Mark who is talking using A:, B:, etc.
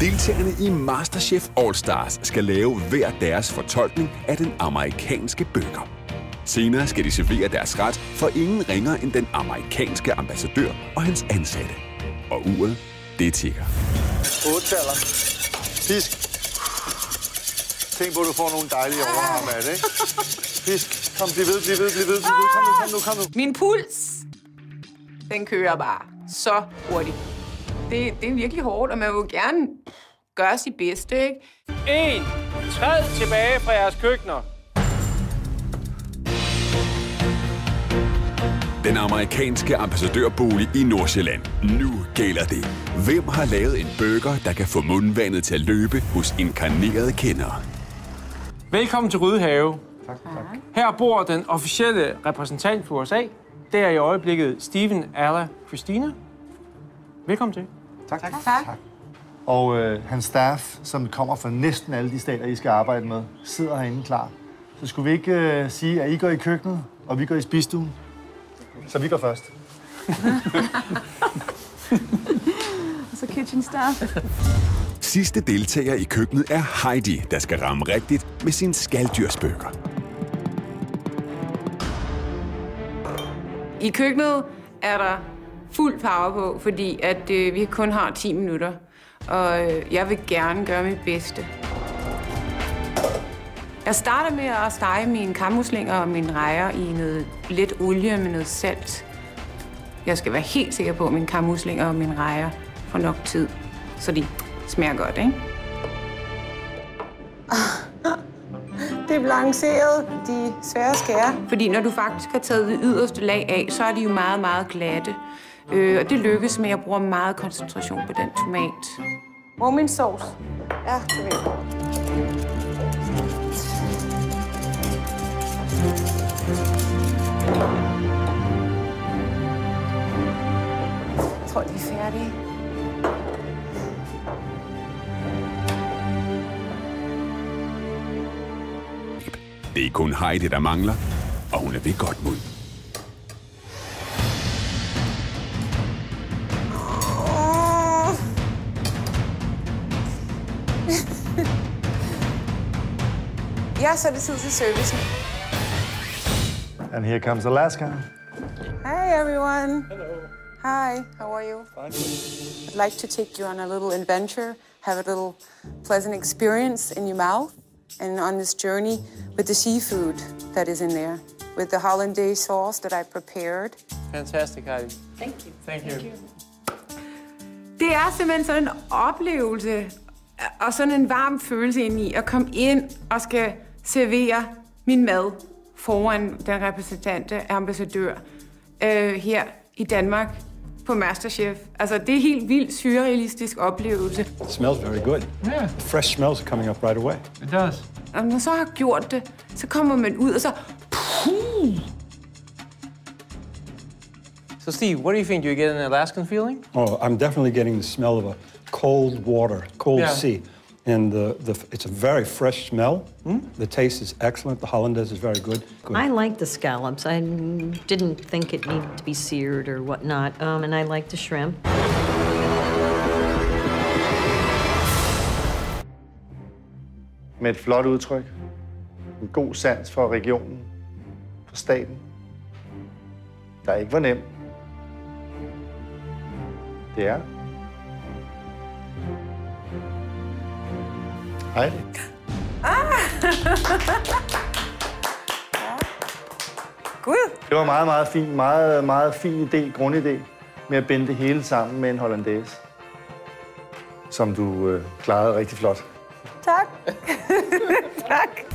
A: Deltagerne i Masterchef All Stars skal lave hver deres fortolkning af den amerikanske burger. Senere skal de servere deres ret for ingen ringer end den amerikanske ambassadør og hans ansatte. Og uret, det tigger.
B: 8 taler. Fisk. Tænk på, at du får nogle dejlige overarm af det, ikke? Fisk. Kom, bliv ved, bliv ved, bliv ved, bliv ved. Kom nu, kom nu, kom nu.
C: Min puls, den kører bare så hurtigt. Det, det er virkelig hårdt, og man vil jo gerne gøre sit bedste, ikke?
D: En. Træd tilbage fra jeres køkkener.
A: Den amerikanske ambassadørbolig i Nordsjælland. Nu gælder det. Hvem har lavet en burger, der kan få mundvandet til at løbe hos inkarnerede kendere?
D: Velkommen til Rydehave. Tak, tak. Her bor den officielle repræsentant for USA. Det er i øjeblikket Steven Alla Christina. Velkommen til.
B: Tak. tak. tak. Og øh, hans staff, som kommer fra næsten alle de stater, I skal arbejde med, sidder herinde klar. Så skulle vi ikke øh, sige, at I går i køkkenet, og vi går i spisstuen? Så vi går først.
E: Så kitchen staff.
A: Sidste deltager i køkkenet er Heidi, der skal ramme rigtigt med sin skalddyrsbøger.
C: I køkkenet er der fuld power på, fordi at øh, vi kun har 10 minutter. Og øh, jeg vil gerne gøre mit bedste. Jeg starter med at stege mine kammuslinger og mine rejer i noget let olie med noget salt. Jeg skal være helt sikker på, at mine kammuslinger og mine rejer får nok tid, så de smager godt, ikke? Det er balanceret, de svære skære. Fordi når du faktisk har taget det yderste lag af, så er de jo meget, meget glatte. Øh, og det lykkes med, at jeg bruger meget koncentration på den tomat. Hvor er min sovs? Ja, det vil jeg. Jeg tror, de er færdige.
A: Det er kun Heidi, der mangler, og hun er ved godt mod.
C: Ja, så er det tid til.
B: And here comes Alaska.
C: Hi, everyone. Hello. Hi, how are you? Fine. I'd like to take you on a little adventure, have a little pleasant experience in your mouth, and on this journey with the seafood that is in there, with the hollandaise sauce that I prepared.
D: Fantastic, Heidi.
C: Thank you.
D: Thank you.
C: Det er simpelthen sådan en oplevelse og sådan en varm følelse ind i at komme ind og skal servere min mad foran den repræsentante ambassadør øh, her i Danmark på Masterchef. Altså, det er helt vildt surrealistisk oplevelse.
F: It smells very good.
D: Yeah,
F: The fresh smells are coming up right away.
D: it does.
C: Og når man så har gjort det, så kommer man ud, og så... Puh,
D: So, Steve, what do you think? Do you get an Alaskan feeling?
F: Oh, I'm definitely getting the smell of a cold water, cold
D: Yeah.
F: sea. And the, the, it's a very fresh smell. The taste is excellent. The hollandaise is very good. good.
G: I like the scallops. I didn't think it needed to be seared or whatnot, um, and I like the shrimp.
B: Med et flot udtryk. En god sans for regionen. For staten. Der ikke var nem. Det er. Hej.
C: Gud!
B: Det var meget, meget fint. Meget, meget fin idé, grundidé med at binde det hele sammen med en hollandaise. Som du øh, klarede rigtig flot.
C: Tak. tak.